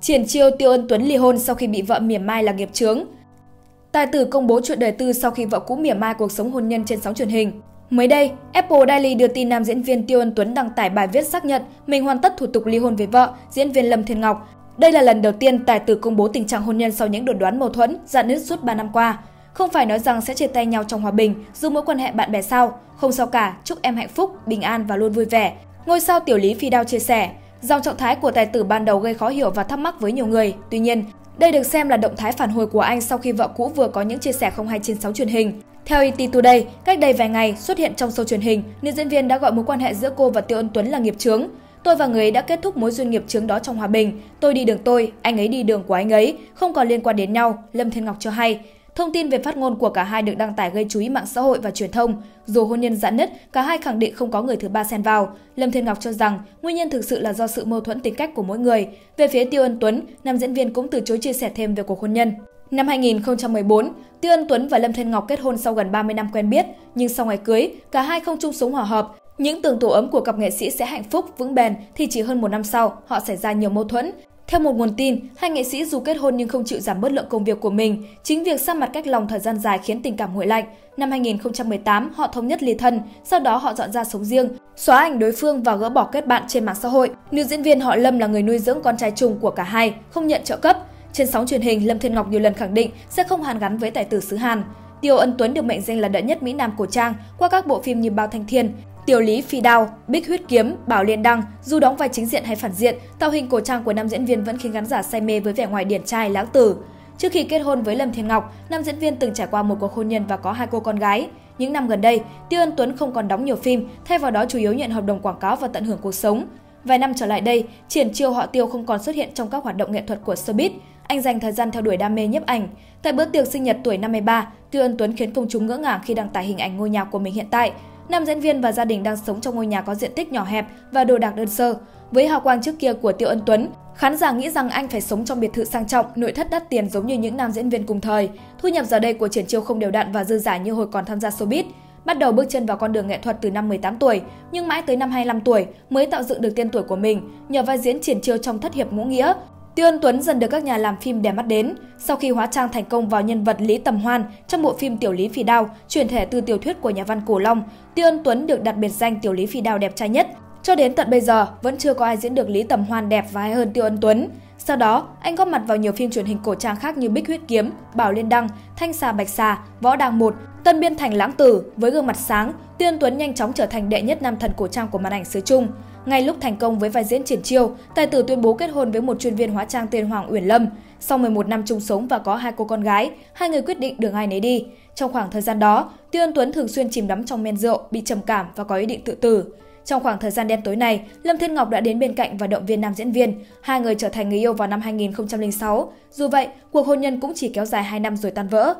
Triển chiêu Tiêu Ân Tuấn ly hôn sau khi bị vợ mỉa mai là nghiệp chướng. Tài tử công bố chuyện đời tư sau khi vợ cũ mỉa mai cuộc sống hôn nhân trên sóng truyền hình. Mới đây, Apple Daily đưa tin nam diễn viên Tiêu Ân Tuấn đăng tải bài viết xác nhận mình hoàn tất thủ tục ly hôn với vợ, diễn viên Lâm Thiên Ngọc. Đây là lần đầu tiên tài tử công bố tình trạng hôn nhân sau những đồn đoán mâu thuẫn, dạn nứt suốt 3 năm qua. Không phải nói rằng sẽ chia tay nhau trong hòa bình, dù mối quan hệ bạn bè sao, không sao cả, chúc em hạnh phúc, bình an và luôn vui vẻ. Ngôi sao Tiểu Lý Phi Đao chia sẻ, dòng trạng thái của tài tử ban đầu gây khó hiểu và thắc mắc với nhiều người. Tuy nhiên, đây được xem là động thái phản hồi của anh sau khi vợ cũ vừa có những chia sẻ không hay trên sóng truyền hình. Theo ET Today, cách đây vài ngày xuất hiện trong show truyền hình, nữ diễn viên đã gọi mối quan hệ giữa cô và Tiêu Ân Tuấn là nghiệp chướng. Tôi và người ấy đã kết thúc mối duyên nghiệp chướng đó trong hòa bình. Tôi đi đường tôi, anh ấy đi đường của anh ấy, không còn liên quan đến nhau, Lâm Thiên Ngọc cho hay. Thông tin về phát ngôn của cả hai được đăng tải gây chú ý mạng xã hội và truyền thông. Dù hôn nhân giãn nứt, cả hai khẳng định không có người thứ ba xen vào. Lâm Thiên Ngọc cho rằng nguyên nhân thực sự là do sự mâu thuẫn tính cách của mỗi người. Về phía Tiêu Ân Tuấn, nam diễn viên cũng từ chối chia sẻ thêm về cuộc hôn nhân. Năm 2014, Tiêu Ân Tuấn và Lâm Thiên Ngọc kết hôn sau gần 30 năm quen biết, nhưng sau ngày cưới, cả hai không chung sống hòa hợp. Những tưởng tổ ấm của cặp nghệ sĩ sẽ hạnh phúc, vững bền thì chỉ hơn một năm sau, họ xảy ra nhiều mâu thuẫn. Theo một nguồn tin, hai nghệ sĩ dù kết hôn nhưng không chịu giảm bớt lượng công việc của mình. Chính việc xa mặt cách lòng thời gian dài khiến tình cảm nguội lạnh. Năm 2018, họ thống nhất ly thân, sau đó họ dọn ra sống riêng, xóa ảnh đối phương và gỡ bỏ kết bạn trên mạng xã hội. Nữ diễn viên họ Lâm là người nuôi dưỡng con trai chung của cả hai, không nhận trợ cấp. Trên sóng truyền hình, Lâm Thiên Ngọc nhiều lần khẳng định sẽ không hàn gắn với tài tử xứ Hàn. Tiêu Ân Tuấn được mệnh danh là đệ nhất Mỹ Nam cổ trang qua các bộ phim như Bao Thanh Thiên, Tiểu Lý Phi Đao, Bích Huyết Kiếm, Bảo Liên Đăng, dù đóng vai chính diện hay phản diện, tạo hình cổ trang của nam diễn viên vẫn khiến khán giả say mê với vẻ ngoài điển trai lãng tử. Trước khi kết hôn với Lâm Thiên Ngọc, nam diễn viên từng trải qua một cuộc hôn nhân và có hai cô con gái. Những năm gần đây, Tiêu Ân Tuấn không còn đóng nhiều phim, thay vào đó chủ yếu nhận hợp đồng quảng cáo và tận hưởng cuộc sống. Vài năm trở lại đây, triển chiêu họ Tiêu không còn xuất hiện trong các hoạt động nghệ thuật của showbiz. Anh dành thời gian theo đuổi đam mê nhiếp ảnh. Tại bữa tiệc sinh nhật tuổi 53, Tiêu Ân Tuấn khiến công chúng ngỡ ngàng khi đăng tải hình ảnh ngôi nhà của mình hiện tại. Nam diễn viên và gia đình đang sống trong ngôi nhà có diện tích nhỏ hẹp và đồ đạc đơn sơ. Với hào quang trước kia của Tiêu Ân Tuấn, khán giả nghĩ rằng anh phải sống trong biệt thự sang trọng, nội thất đắt tiền giống như những nam diễn viên cùng thời. Thu nhập giờ đây của Triển Chiêu không đều đặn và dư giả như hồi còn tham gia showbiz. Bắt đầu bước chân vào con đường nghệ thuật từ năm 18 tuổi, nhưng mãi tới năm 25 tuổi mới tạo dựng được tên tuổi của mình nhờ vai diễn triển chiêu trong thất hiệp ngũ nghĩa. Tiêu Ân Tuấn dần được các nhà làm phim để mắt đến. Sau khi hóa trang thành công vào nhân vật Lý Tầm Hoan trong bộ phim Tiểu Lý Phi Đao, chuyển thể từ tiểu thuyết của nhà văn Cổ Long, Tiêu Ân Tuấn được đặt biệt danh Tiểu Lý Phi Đao đẹp trai nhất. Cho đến tận bây giờ, vẫn chưa có ai diễn được Lý Tầm Hoan đẹp và hay hơn Tiêu Ân Tuấn. Sau đó, anh góp mặt vào nhiều phim truyền hình cổ trang khác như Bích Huyết Kiếm, Bảo Liên Đăng, Thanh Xà Bạch Xà, Võ Đàng Một, Tân Biên Thành Lãng Tử. Với gương mặt sáng, Tiêu Ân Tuấn nhanh chóng trở thành đệ nhất nam thần cổ trang của màn ảnh xứ Trung. Ngay lúc thành công với vai diễn triển chiêu, tài tử tuyên bố kết hôn với một chuyên viên hóa trang tên Hoàng Uyển Lâm. Sau 11 năm chung sống và có hai cô con gái, hai người quyết định đường ai nấy đi. Trong khoảng thời gian đó, Tiêu Ân Tuấn thường xuyên chìm đắm trong men rượu, bị trầm cảm và có ý định tự tử. Trong khoảng thời gian đen tối này, Lâm Thiên Ngọc đã đến bên cạnh và động viên nam diễn viên. Hai người trở thành người yêu vào năm 2006. Dù vậy, cuộc hôn nhân cũng chỉ kéo dài 2 năm rồi tan vỡ.